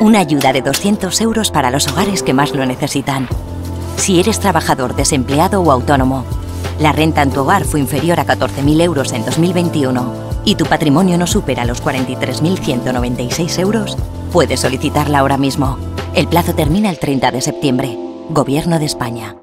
Una ayuda de 200 euros para los hogares que más lo necesitan. Si eres trabajador desempleado o autónomo, la renta en tu hogar fue inferior a 14.000 euros en 2021 y tu patrimonio no supera los 43.196 euros, puedes solicitarla ahora mismo. El plazo termina el 30 de septiembre. Gobierno de España.